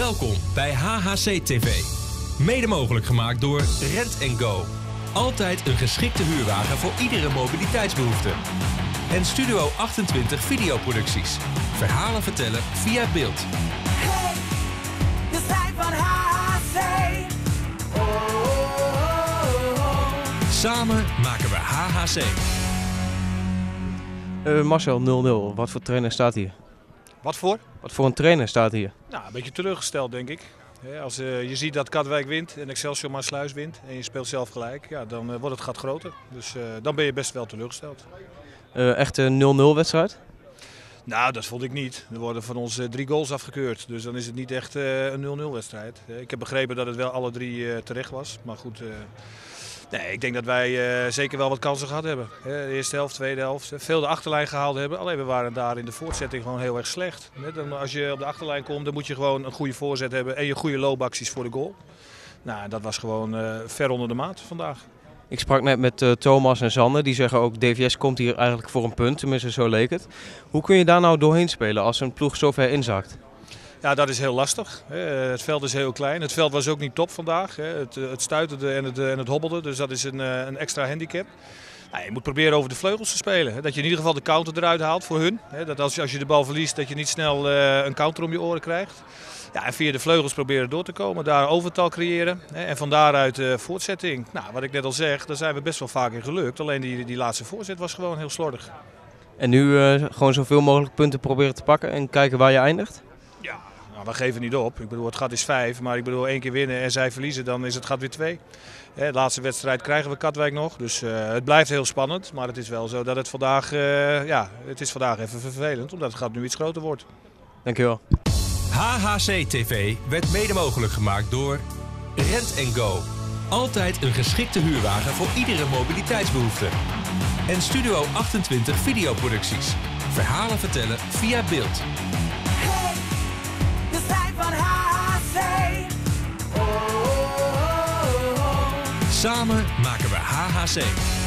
Welkom bij HHC TV. Mede mogelijk gemaakt door Rent Go. Altijd een geschikte huurwagen voor iedere mobiliteitsbehoefte. En Studio 28 videoproducties. Verhalen vertellen via beeld. Hey, we zijn van HHC. Oh, oh, oh, oh. Samen maken we HHC. Eh, Marcel 0-0, wat voor trainer staat hier? Wat voor? Wat voor een trainer staat hier? Nou, een beetje teleurgesteld denk ik. Hè, Als eh, je ziet dat Katwijk wint en Excelsior maar Sluis wint en je speelt zelf gelijk, ja, dan eh, wordt het gat groter. Dus eh, dan ben je best wel teleurgesteld. Eh echt een 0-0 wedstrijd? Nou, dat vond ik niet. Er worden van ons drie goals afgekeurd. Dus dan is het niet echt eh, een 0-0 wedstrijd. Ik heb begrepen dat het wel alle drie eh, terecht was. Maar goed, eh, nee, ik denk dat wij eh, zeker wel wat kansen gehad hebben. De eerste helft, tweede helft. Veel de achterlijn gehaald hebben. Alleen we waren daar in de voortzetting gewoon heel erg slecht. Als je op de achterlijn komt, dan moet je gewoon een goede voorzet hebben. En je goede loopacties voor de goal. Nou, dat was gewoon eh, ver onder de maat vandaag. Ik sprak net met eh, Thomas en Sander, die zeggen ook DVS komt hier eigenlijk voor een punt, tenminste zo leek het. Hoe kun je daar nou doorheen spelen als een ploeg zo ver inzakt? Ja, dat is heel lastig. Het veld is heel klein. Het veld was ook niet top vandaag. Het, eh, het stuiterde en het, eh, en het hobbelde, dus dat is een, eh, extra handicap. Nou, je moet proberen over de vleugels te spelen. Dat je in ieder geval de counter eruit haalt voor hun. Dat als, je- de bal verliest, dat je niet snel een counter om je oren krijgt. En via de vleugels proberen door te komen, daar overtal creëren. En van daaruit voortzetting. Nou, wat ik net al zeg, daar zijn we best wel vaak in gelukt. Alleen die, die laatste voorzet was gewoon heel slordig. En nu gewoon zoveel mogelijk punten proberen te pakken en kijken waar je eindigt? Nou, we geven niet op. Ik bedoel, het gat is vijf, maar ik bedoel, één keer winnen en zij verliezen, dan is het gat weer twee. Hè, de laatste wedstrijd krijgen we Katwijk nog, dus eh, het blijft heel spannend. Maar het is wel zo dat het vandaag, eh, ja, het is vandaag even vervelend, omdat het gat nu iets groter wordt. Dankjewel. HHC TV werd mede mogelijk gemaakt door Rent Go. Altijd een geschikte huurwagen voor iedere mobiliteitsbehoefte. En Studio 28 videoproducties. Verhalen vertellen via beeld. Samen maken we HHC.